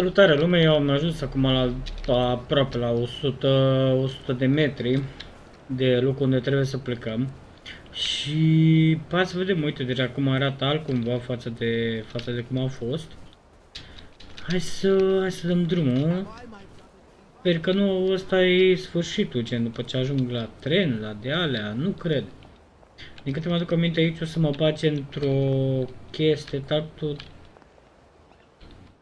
Bun, salutare lume, eu am ajuns acum la, la aproape la 100, 100 de metri de loc unde trebuie să plecăm. Și hai să vedem, uite, deja cum arată altcumva față de, față de cum a fost. Hai să, hai să dăm drumul. Sper că nu ăsta e sfârșitul, gen, după ce ajung la tren, la dealea, nu cred. Din câte mă aduc aminte aici o să mă bage într-o chestie total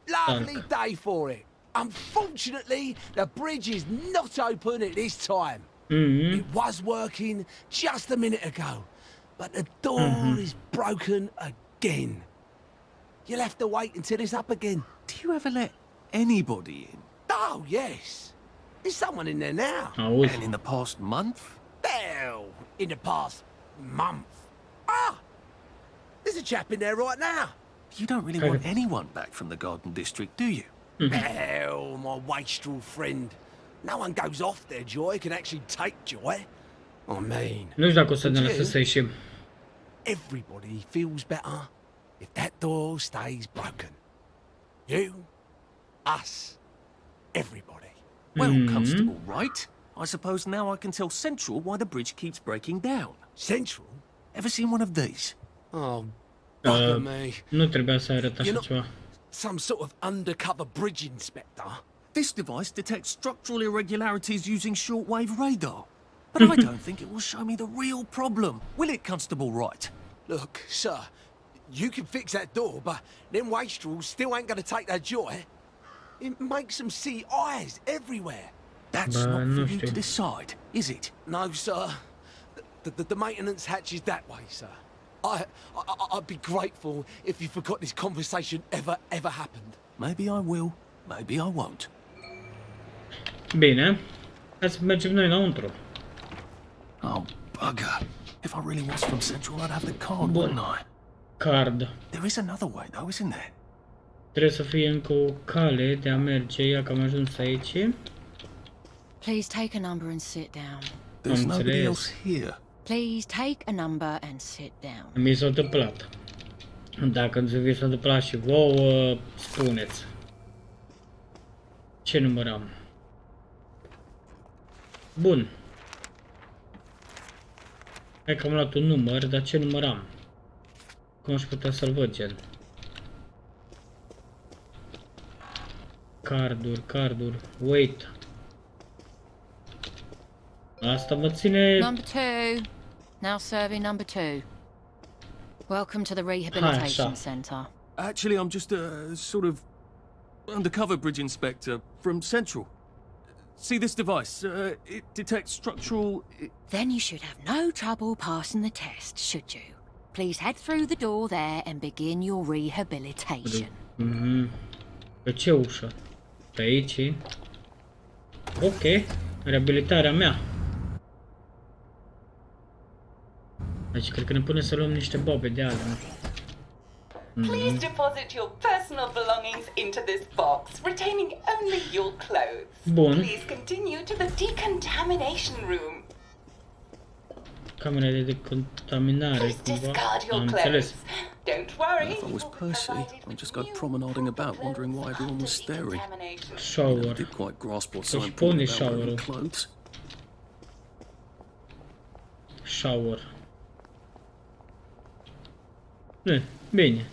Lovely day for it. Unfortunately, the bridge is not open at this time. Mhm. It was working just a minute ago, but the door is broken again. You'll have to wait until it's up again. Do you ever let anybody in? Oh, yes. There's someone in there now. Auzi. And in the past month? Hell, in the past month. Ah! There's a chap in there right now. You don't really want anyone back from the Garden District, do you? Hell, my wastrel friend. No one goes off their joy can actually take joy. I mean, Nu știu dacă o să ne lăsă să ieșim. everybody feels better if that door stays broken. You, us, everybody. Well, Constable, right? I suppose now I can tell Central why the bridge keeps breaking down. Central? Ever seen one of these? Oh, bugger Uh, me. Nu trebuia să arăt așa ceva. Some sort of undercover bridge inspector. This device detects structural irregularities using shortwave radar. But I don't think it will show me the real problem. Will it, Constable Wright? Look, sir, you can fix that door, but them wastrels still ain't gonna take their joy. It makes them see eyes everywhere. That's not for you to decide, is it? No, sir. The, the, the maintenance hatch is that way, sir. I, I, I'd be grateful if you forgot this conversation ever, ever happened. Maybe I will, maybe I won't. Bine. Hai să mergem noi înăuntru. Oh, bugger. If I really was from Central, I'd have the card, Bun. wouldn't I? Card. There is another way, though, isn't there? Trebuie să fie încă o cale de a merge. Ia că am ajuns aici. Please take a number and sit down. There's nobody else here. Please take a number and sit down. Mi s-a întâmplat. Dacă nu vi s-a întâmplat și vouă, spuneți. Ce număr am? Bun. Hai că am luat un număr, dar ce număr am? Cum aș putea să-l văd, gen? Carduri, carduri, wait. Asta mă ține... Number two. Now serving number two. Welcome to the Rehabilitation sure. Centre. Actually, I'm just a sort of undercover bridge inspector from Central. See this device? Uh, it detects structural. Then you should have no trouble passing the test, should you? Please head through the door there and begin your rehabilitation. Mhm. Pe ce ușă? Pe aici. Ok. Reabilitarea mea. Deci cred că ne pune să luăm niște bobe de alea. Please deposit your personal belongings into this box, retaining only your clothes. Bun. Please continue to the decontamination room. Camera de decontaminare Please cumva. discard Am your înțeles. clothes. Don't worry. If I was you'll be Percy, provided I'd with just go new promenading proper about, wondering why clothes everyone was after staring. decontamination. Never Shower. did quite grasp what's so Deci important pune about wearing shower-ul. clothes. Shower. Ne, bine.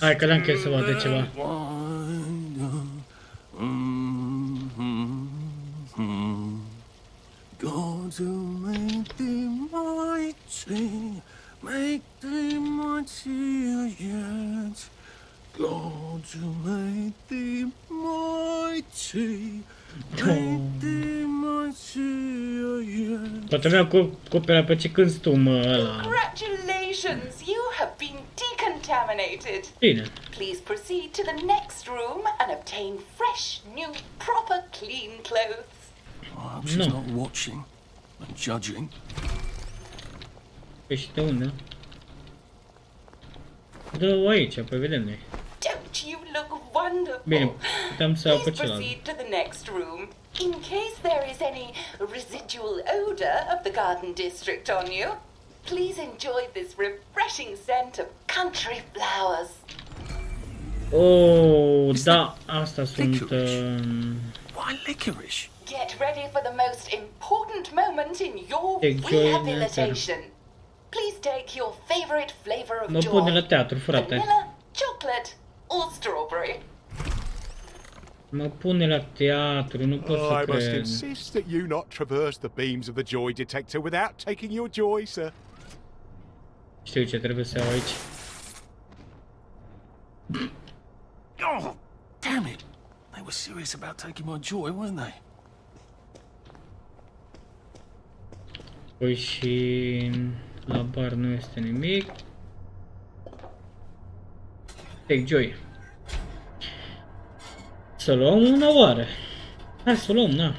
Hai că n-am chef să vadă ceva. God to make thee mighty, make thee mighty yet. God to make thee mighty, make thee mighty yet. Toată lumea cu copera pe ce cânti tu, mă, ăla. Decontaminated. Please proceed to the next room and obtain fresh, new, proper, clean clothes. Oh, I hope she's No. not watching and judging. Păi și de unde? Dă-o aici, pe vedem noi. Don't you look wonderful? Bine, puteam să Please proceed to the next room. In case there is any residual odor of the garden district on you, please enjoy this refreshing scent of country flowers. Oh, da, asta sunt... licorice. Uh, Why licorice? Get ready for the most important moment in your Enjoy rehabilitation. Please take your favorite flavor of mă pun de la joy. teatru, frate. Vanilla, chocolate, or strawberry. Mă pun de la teatru, nu pot Oh, să I must insist that you not traverse the beams of the joy detector without taking your joy, sir. Știu ce trebuie să iau aici. Oh, damn it! They were serious about taking my joy, weren't they? Păi și la bar nu este nimic. Take Joy. Să luăm una oare? Hai să o luăm, na.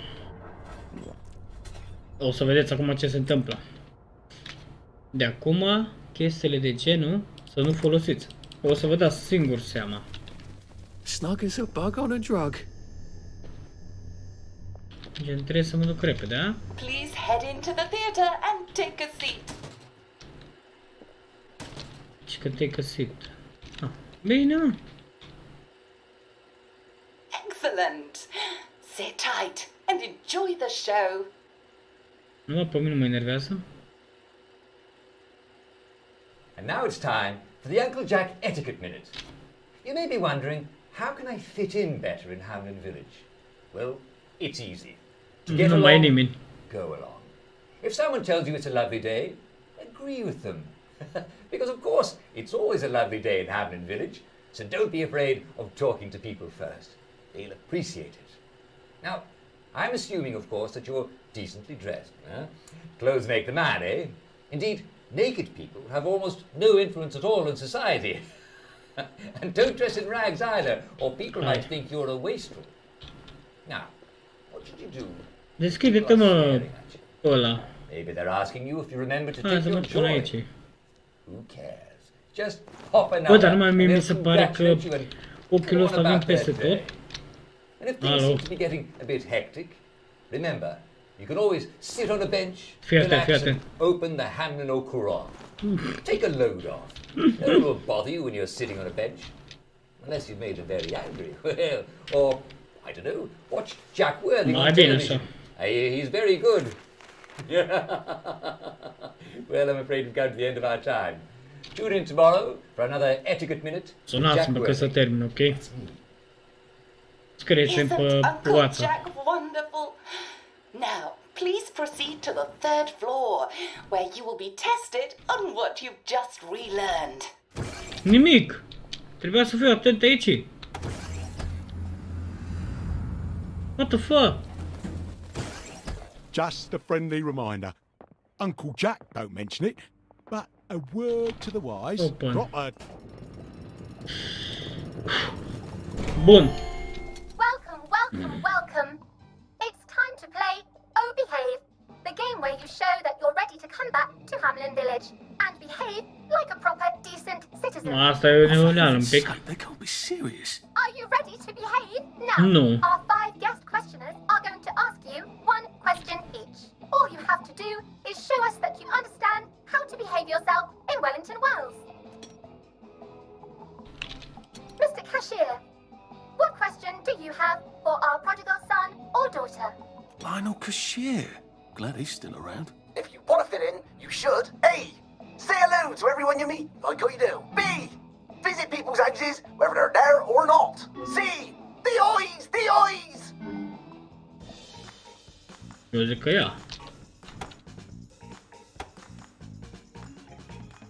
O să vedeți acum ce se întâmplă. De acum, chestiile de genul să nu folosiți. O să vă dați singur seama. Snug as a bug on a drug. Gen, trebuie să mă duc repede, a? Please head into the theater and take a seat. Și că te-ai găsit. Ah, bine, mă. Excellent. Sit tight and enjoy the show. Nu, pe mine nu mă enervează. And now it's time for the Uncle Jack Etiquette Minute. You may be wondering, how can I fit in better in Hamlyn Village? Well, it's easy. To get along, nimeni. go along. If someone tells you it's a lovely day, agree with them. because of course, it's always a lovely day in Hamlyn Village, so don't be afraid of talking to people first. They'll appreciate it. Now, I'm assuming, of course, that you're decently dressed. Clothes make the man, eh? Indeed, naked people have almost no influence at all in society. and don't dress in rags either, or people might think you're a wastrel. Now, what should you do? Deschide-te, People are mă, staring at you. ăla. Maybe they're asking you if you remember to Hai take să your joy. Who cares? Just hop a Bă, dar numai mie and mi se pare că ochiul ăsta vin peste tot. And if things seem to be getting a bit hectic, remember, you can always sit on a bench, Fii relax fii and open the Hamlin au Courant. Hmm. Take a load off. No one will bother you when you're sitting on a bench. Unless you've made them very angry. Well, or, I don't know, watch Jack Worthing Mai on bine television. așa. He's very good. well, I'm afraid we've come to the end of our time. Tune in tomorrow for another etiquette minute. with Jack Sunați-mă că să termin, ok? Scrieți-mi Isn't pe Uncle WhatsApp. Jack wonderful? Now, please proceed to the third floor, where you will be tested on what you've just relearned. Nimic! Trebuia să fiu atent aici. What the fuck? Just a friendly reminder. Uncle Jack don't mention it, but a word to the wise. Open. Drop a Bun. Welcome, welcome, welcome. The game where you show that you're ready to come back to Hamlyn Village and behave like a proper, decent citizen. Asta e o neuneală un For pic. sake, they can't be serious. Are you ready to behave? Now, No. our five guest questioners are going to ask you one question each. All you have to do is show us that you understand how to behave yourself in Wellington Wells. Mr. Cashier, what question do you have for our prodigal son or daughter? Lionel Cashier. Glad he's still around. If you want to fit in, you should. A. Say hello to everyone you meet, like you do. B. Visit people's houses, whether they're there or not. C. The eyes, the eyes. Eu zic că ia.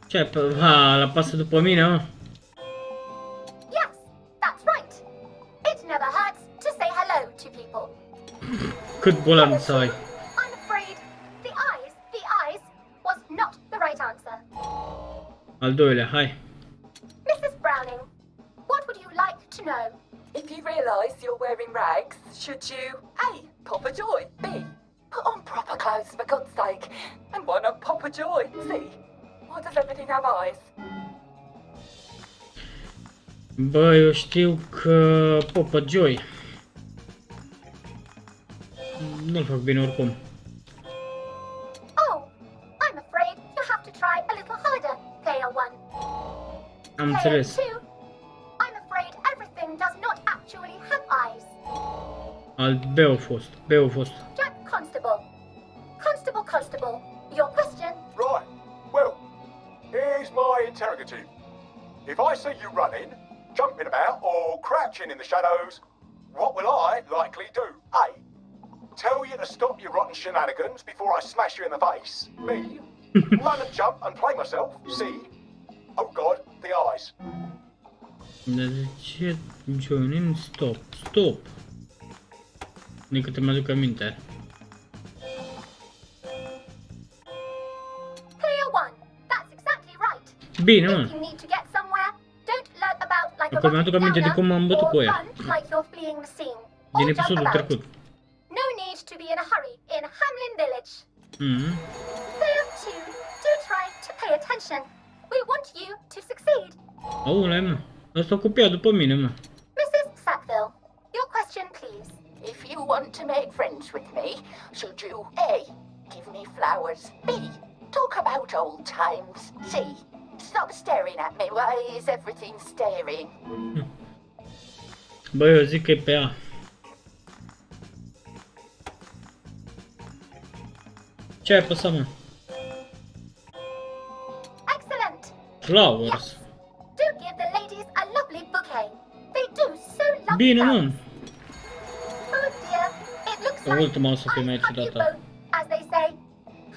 Ce ai la pasă după mine, mă. Yes, that's right. It never hurts to say hello to people. Cât bolan să ai. I'm afraid Al doilea, hai. Mrs. Browning, what would you like to know? If you realise you're wearing rags, should you A. Pop a joy? B. Put on proper clothes for God's sake? And why not pop a joy? C. Why does everything have eyes? Bă, eu știu că Popa Joy. Nu-l fac bine oricum. I'm serious. I'm afraid everything does not actually have eyes. Al beu fost. Jack Constable. Constable, Constable, your question? Right. Well, here's my interrogative. If I see you running, jumping about, or crouching in the shadows, what will I likely do? A. Tell you to stop your rotten shenanigans before I smash you in the face. B. Run and jump and play myself. C. Oh God, Dar de ce joining stop? Stop! Din câte mi-aduc aminte. Clear one. That's exactly right. Bine, If mă. you need to get somewhere, don't lurk about like a Dacă mi-aduc rocket aminte de downer cum m-am bătut or cu ea. run like you're fleeing the scene. Din or jump episodul about. trecut. No need to be in a hurry in Hamlyn Village. Mhm. Clear Aule, mă. Ăsta cu pia după mine, mă. Mrs. Sackville, your question, please. If you want to make friends with me, should you A. Give me flowers, B. Talk about old times, C. Stop staring at me, why is everything staring? Bă, eu zic că e pe A. Ce ai apăsat, mă? Excellent. Flowers. Bine, mă. flowers. Oh dear, it looks O like ultima o să fie I mai cut you ciudată. both, as they say.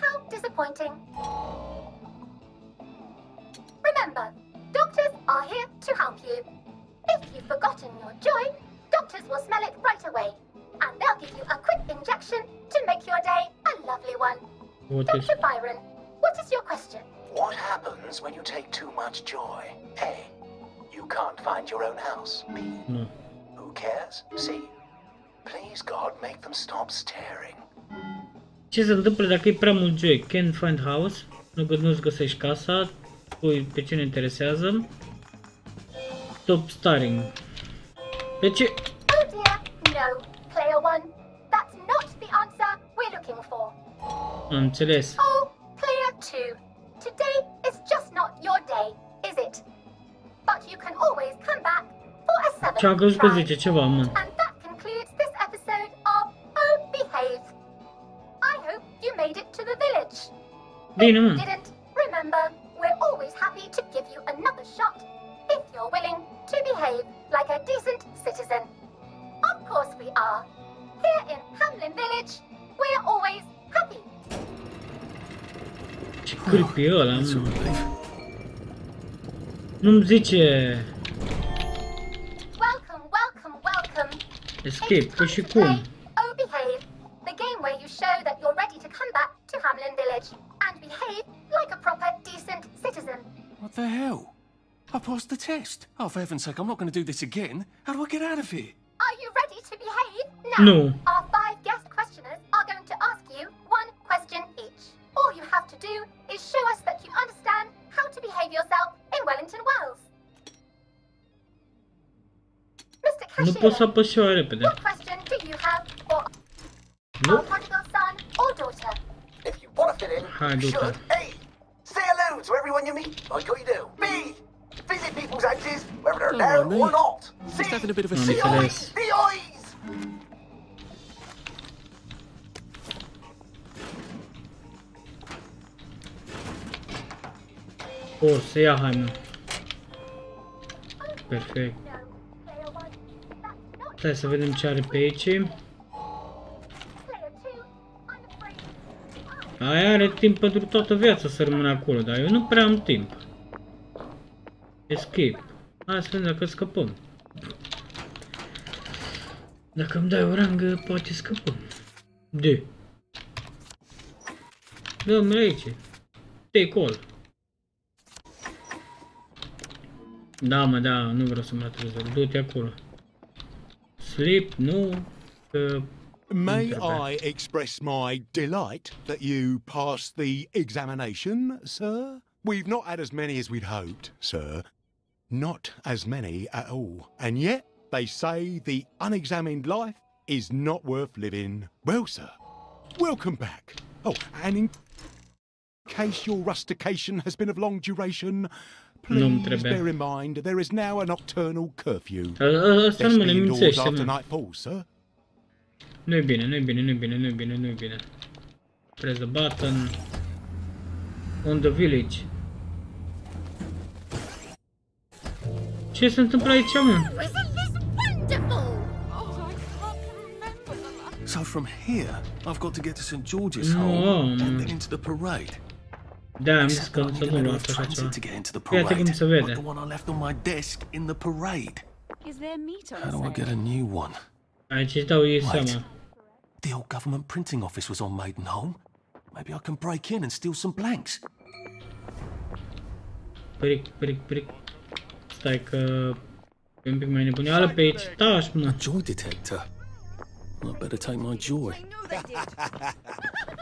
How disappointing. Remember, doctors are here to help you. If you've forgotten your joy, doctors will smell it right away, and they'll give you a quick injection to make your day a lovely one. What is... Dr. Byron, what is your question? What happens when you take too much joy? A. You can't find your own house. B. Nu. Who cares? C. Please, God, make them stop staring. Ce se întâmplă dacă e prea mult joy? Can't find house? Nu, că nu-ți găsești casa. Pui pe cine interesează. Stop staring. De ce? Oh dear, no, player one. That's not the answer we're looking for. Am înțeles. Oh, it to the village. Bine, If mă. you made it to the village. didn't, remember, we're always happy to give you another shot if you're willing to behave like a decent citizen. Of course we are. Here in Hamlyn Village, we're always happy. Ce creepy ăla, That's mă. Nu-mi zice escape, It's că time și to cum. play Oh Behave, the game where you show that you're ready to come back to Hamlyn Village and behave like a proper, decent citizen. What the hell? I passed the test. Oh, for heaven's sake, I'm not going to do this again. How do I get out of here? Are you ready to behave? Now, No. Fit in, Hi, you Luca. should. A. Say hello to everyone you meet, like what you do. B. Visit people's houses, whether they're Don't there or not. C. Just having a bit of a I'm The sorry. eyes! The eyes! O, să ia haina. Stai să vedem ce are pe aici. player two. I'm afraid. Aia are timp pentru toată viața să rămână acolo, dar eu nu prea am timp. Escape. Hai să vedem dacă scăpăm. Dacă îmi dai o rangă, poate scăpăm. De. Dă-mi aici. Take all. Da, mă, da, nu vreau să mă trezesc. Du-te acolo. Sleep, nu, că... May I express my delight that you passed the examination, sir? We've not had as many as we'd hoped, sir. Not as many at all. And yet, they say the unexamined life is not worth living. Well, sir, welcome back. Oh, and in case your rustication has been of long duration, please trebuie. bear in mind there is now a nocturnal curfew. Ă- ă- Ăsta nu mă Best be indoors after mă. nightfall, sir. Nu-i bine, nu-i bine, nu-i bine, nu-i bine, nu-i bine. Press the button. On the village. Ce se întâmplă aici, mă? Isn't this wonderful? Oh, so from here, I've got to get to St. George's No. Hall and then into the parade. Da, am zis Except că I'm să gonna do a luați așa ceva. transit to get into the Ia parade. te cum se Like vede. the one I left on my desk in the parade. Is there meat on How do I get a new one? Aici își dau ei Wait. seama. The old government printing office was on Maidenholm. Maybe I can break in and steal some blanks. Pric, pric, pric. Stai că... Un pic mai nebuneală pe aici. Taci, mă. Joy detector. I better take my joy.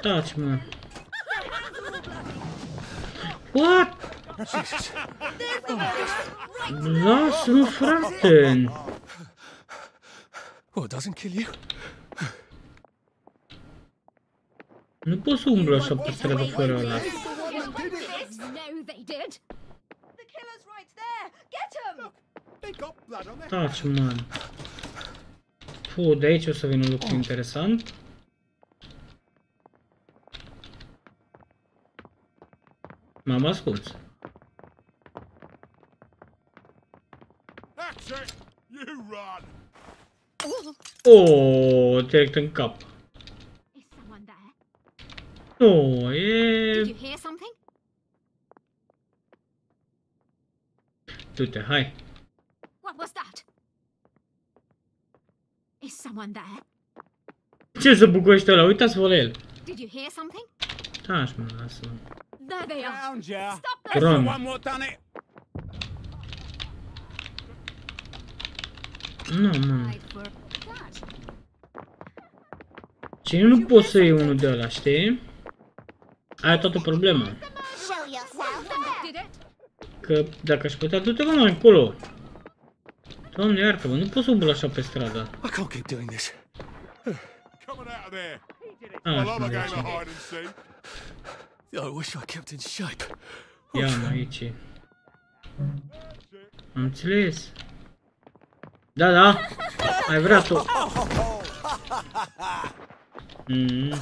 Taci, mă. What? Jesus. Lasă-mă, frate! Oh, it doesn't kill you? Nu poți să umblu așa pe stradă fără ăla. No, they did. The killer's right there! Get him! They got blood on their Taci, man. Fu, de aici o să vină un lucru interesant. M-am ascuns. That's it! You run! Oh, direct în cap. Is someone there? Oh, e... Did eh. you hear something? Du-te, hai. What was that? Is someone there? Ce să bucurește ăla? Uitați-vă la el. Did you hear something? Taci, mă, lasă There they are. Found ya! Stop them! Run. what done it! Nu, mă. Hide for that. Cine nu poți să iei unul de ăla, știi? Aia e toată problema. Show yourself. Did it? Că dacă aș putea, du-te mă mai încolo. Doamne iartă-mă, nu poți să umblu așa pe stradă. I can't keep doing this. Coming out of there! Ah, I love a mă, game aici. of hide and seek. I wish I kept in shape. Ia mă, aici. Am înțeles. Da, da. Ai vrea tu. Mm.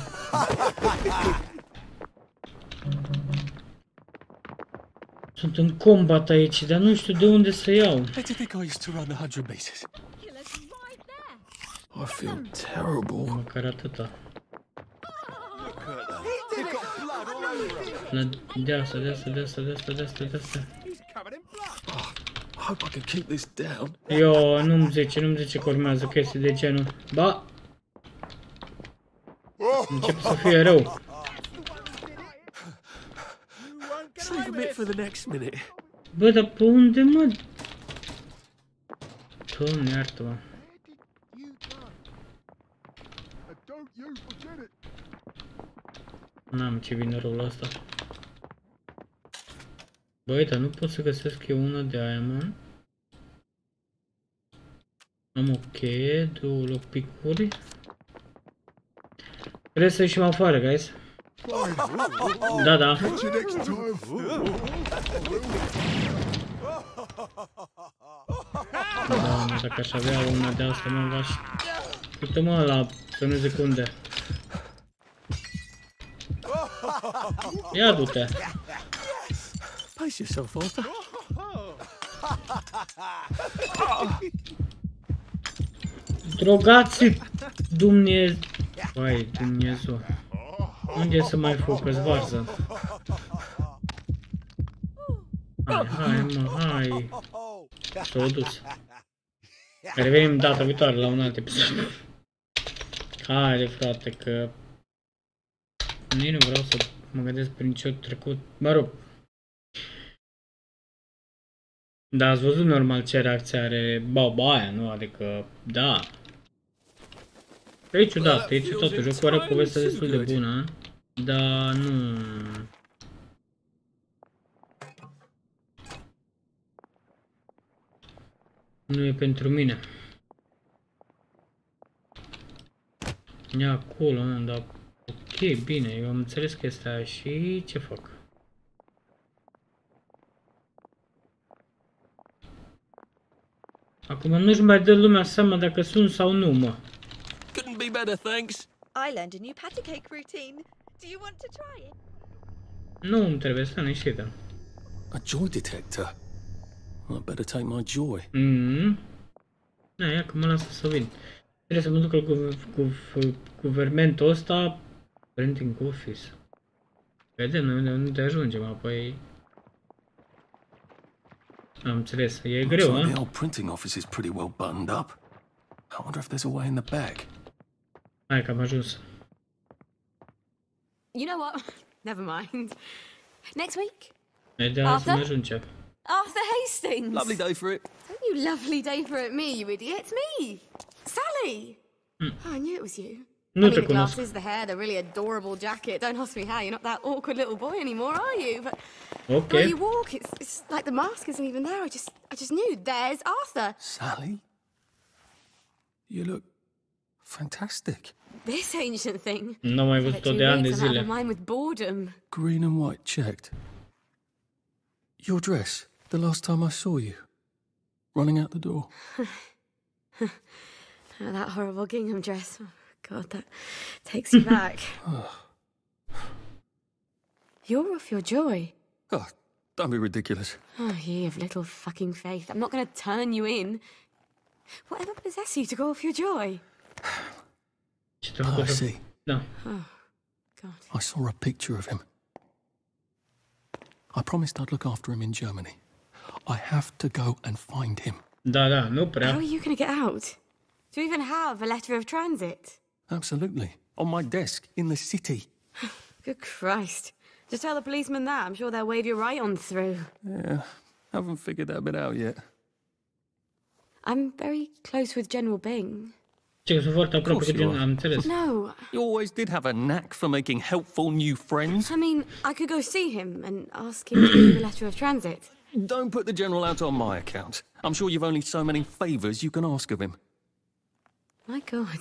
Sunt în combat aici, dar nu știu de unde să iau. How do you think I used to run the 100 meters? Killer's right there. I feel terrible. Măcar atâta. De asta, de asta, de asta, de asta, de asta, de asta. He's covered in blood! I hope I can keep this down. Eu nu-mi zice, nu-mi zice că urmează chestii de genul. Ba, începe să fie rău. Save a bit for the next minute. Bă, dar pe unde mă? Doamne, iartă-mă. You done? And don't you forget it! N-am ce vine răul ăsta. Băi, dar nu pot să găsesc eu una de aia, mă. Am o cheie, două lockpick-uri. Trebuie să ieșim afară, guys. Da, da. See you next time! Doamne, dacă aș avea una de asta, mă, v-aș... Uite-mă la să nu zic unde. Ia du-te. Pace yourself, Arthur. Drogați Dumnezeu. Vai, Dumnezeu. Unde să mai focus varză? Hai, hai, mă, hai. S-a dus. Revenim data viitoare la un alt episod. Haide, frate, că... Nici nu vreau să mă gândesc prin ce trecut. Mă rog. Da, ați văzut normal ce reacție are baba aia, nu? Adică, da. E ciudat, e ciudat, jocul are povestea destul de bună, dar nu... Nu e pentru mine. E acolo, mă, dar... Ok, bine, eu am înțeles că este aia și ce fac? Acum nu-și mai dă lumea seama dacă sunt sau nu, mă. Couldn't be better, thanks. I learned a new patty cake routine. Do you want to try it? Nu îmi trebuie să liniștită. A joy detector. I better take my joy. Mm. Da, ia că mă lasă să vin. Trebuie să mă duc cu, cu, cu guvernamentul ăsta printing office. Vedem noi unde, unde ajungem, apoi... Am înțeles, e Looks greu, like a? the old printing office is pretty well buttoned up. I wonder if there's a way in the back. Hai că am ajuns. You know what? Never mind. Next week? Mergea să Arthur? ajunge. Arthur Hastings. Lovely day for it. Don't you lovely day for it, me, you idiot. It's me. Sally. Oh, I knew it was you. Nu I mean, the cunosc. glasses, the hair, the really adorable jacket. Don't ask me how. You're not that awkward little boy anymore, are you? But Ok. the way you walk, it's, it's like the mask isn't even there. I just, I just knew. There's Arthur. Sally? You look fantastic. This ancient thing. No am mai For văzut-o two de ani de weeks, I'm out zile. of with boredom. Green and white checked. Your dress, the last time I saw you. Running out the door. That horrible gingham dress. Oh, God, that takes you back. You're off your joy. Oh, don't be ridiculous. Oh, you have little fucking faith. I'm not going to turn you in. Whatever possessed you to go off your joy? Ce te-a Oh, I făcut? see. Da. Oh, God. I saw a picture of him. I promised I'd look after him in Germany. I have to go and find him. Da, da, nu How are you going to get out? Do you even have a letter of transit? Absolutely. On my desk in the city. Good Christ. Just tell the policeman that. I'm sure they'll wave you right on through. Yeah, haven't figured that bit out yet. I'm very close with General Bing. Ce că foarte aproape course you are. am înțeles. No, You always did have a knack for making helpful new friends. I mean, I could go see him and ask him to give you a letter of transit. Don't put the general out on my account. I'm sure you've only so many favours you can ask of him. My God.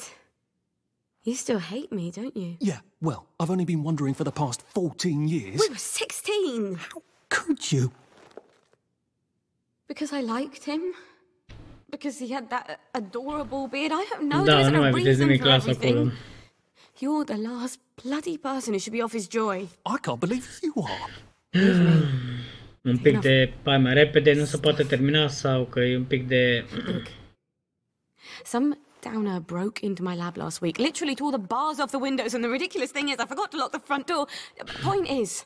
You still hate me, don't you? Yeah, well, I've only been wondering for the past 14 years. We were 16! How Could you? Because I liked him? Because he had that adorable beard? I don't know. Da, there isn't nu a mai vedeți reason for clas everything. You're the last bloody person who should be off his joy. I can't believe you are. Un pic de, hai mai repede, nu se poate termina sau că e un pic de... Some downer broke into my lab last week, literally tore the bars off the windows, and the ridiculous thing is, I forgot to lock the front door. Point is,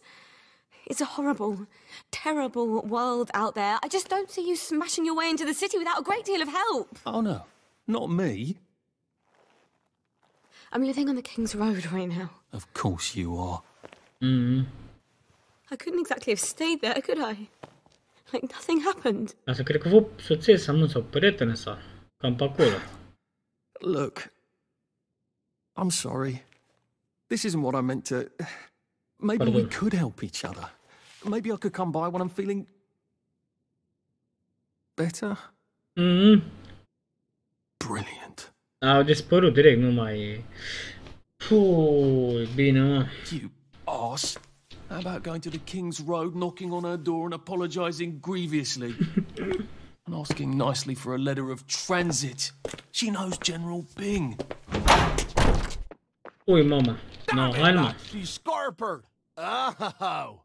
it's a horrible, terrible world out there. I just don't see you smashing your way into the city without a great deal of help. Oh no, not me. I'm living on the King's Road right now. Of course you are. Mm. I couldn't exactly have stayed there, could I? Like nothing happened. Asta cred că vă soție sau nu, sau prietene sa. Cam pe acolo. Look, I'm sorry. This isn't what I meant to. Maybe we could help each other. Maybe I could come by when I'm feeling better. Mm. Brilliant. Au dispărut direct, nu mai e... Puh, bine. You arse. How about going to the King's Road, knocking on her door and apologising grievously? and asking nicely for a letter of transit. She knows General Bing. Ui, mama. No, mă. She's scarpered. Oh,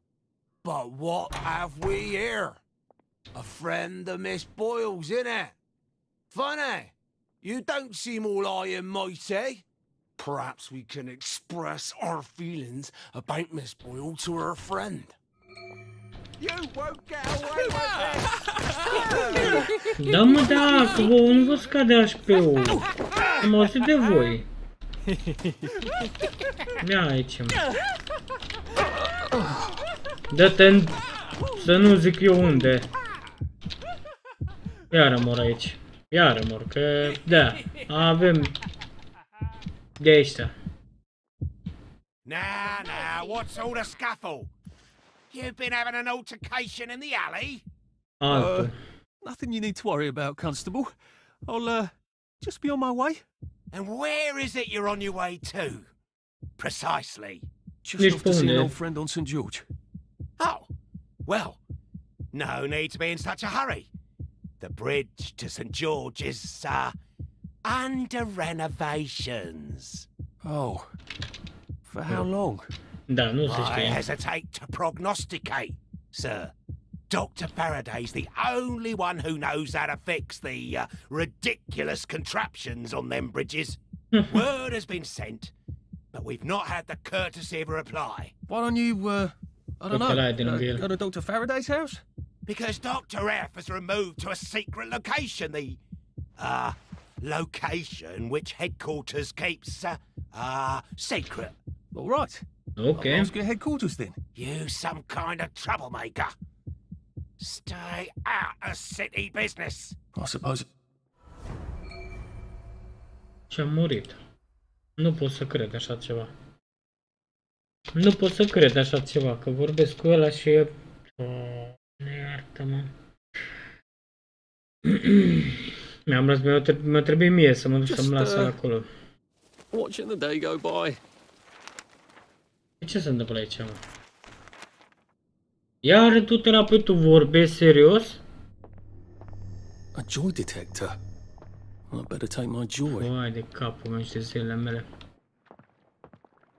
but what have we here? A friend of Miss Boyle's, innit? Funny. You don't seem all high and mighty. Perhaps we can express our feelings about Miss Boyle to her friend. Da, mă, da, că vouă nu vă scade HP-ul. Am auzit de voi. Ia aici, mă. Dă-te în... Să nu zic eu unde. Iară mor aici. Iară mor, că... Da, avem... De ăștia. Now, now, what's all the scuffle? You've been having an altercation in the alley? Altul. Nothing you need to worry about, Constable. I'll, uh, just be on my way. And where is it you're on your way to? Precisely. Just off to see an old friend on St. George. Oh, well, no need to be in such a hurry. The bridge to St. George is, uh, under renovations. Oh. For how long? Da, nu se I știe. hesitate to prognosticate, sir. Dr. Faraday's the only one who knows how to fix the uh, ridiculous contraptions on them bridges. Word has been sent, but we've not had the courtesy of a reply. Why don't you, uh, I don't Put know, uh, go to Dr. Faraday's house? Because Dr. F has removed to a secret location the, uh, location which headquarters keeps, uh, uh, secret. All right. Ok. I'll ask your headquarters then. You some kind of troublemaker. Stay out of city business. I suppose. Și a murit. Nu pot să cred așa ceva. Nu pot să cred așa ceva, că vorbesc cu ăla și e... Ne iartă-mă. Mi-am lăsat, mi-a tre- mi-a trebuit mie să mă duc să-mi Just, las uh, acolo. Watching the day go by. Ce se întâmplă aici, mă? Iar tu, terapeutul, vorbești serios? A joy detector. I better take my joy. Vai de capul meu și de zilele mele.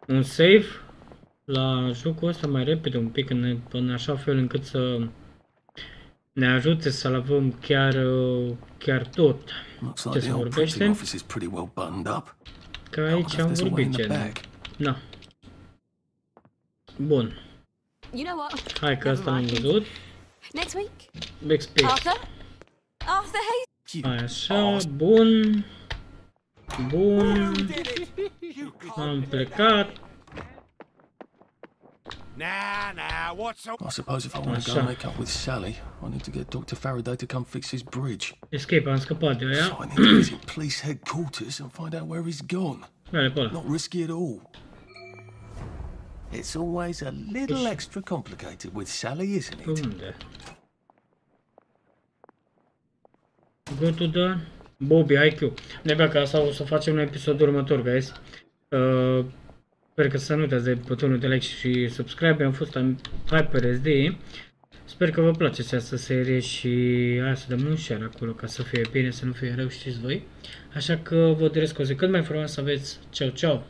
Un save la jocul ăsta mai repede un pic în, în așa fel încât să ne ajute să-l avem chiar, uh, chiar tot. Looks Ce like se the old printing vorbește? office is pretty well buttoned up. Că aici am There's a way in vorbit the gen. bag. Na. Bun. You know what? Hai că Never asta l-am mind. văzut. Next week? Expect. Arthur? Arthur Hayes? Așa, bun. Bun. Am plecat. Now, now, what's up? I suppose if I want to go Așa. make up with Sally, I need to get Dr. Faraday to come fix his bridge. Escape, am scăpat de So aia. I need to visit police headquarters and find out where he's gone. Vale pe. Not risky at all. It's always a little extra complicated with Sally, isn't Pe it? unde? Go to the Bobby IQ. Ne că asta o să facem în episodul următor, guys. Uh, sper că să nu uitați de butonul de like și subscribe. Am fost în HyperSD. Sper că vă place această serie și hai să dăm un share acolo ca să fie bine, să nu fie rău, știți voi. Așa că vă doresc o zi cât mai frumoasă să aveți. Ciao, ciao!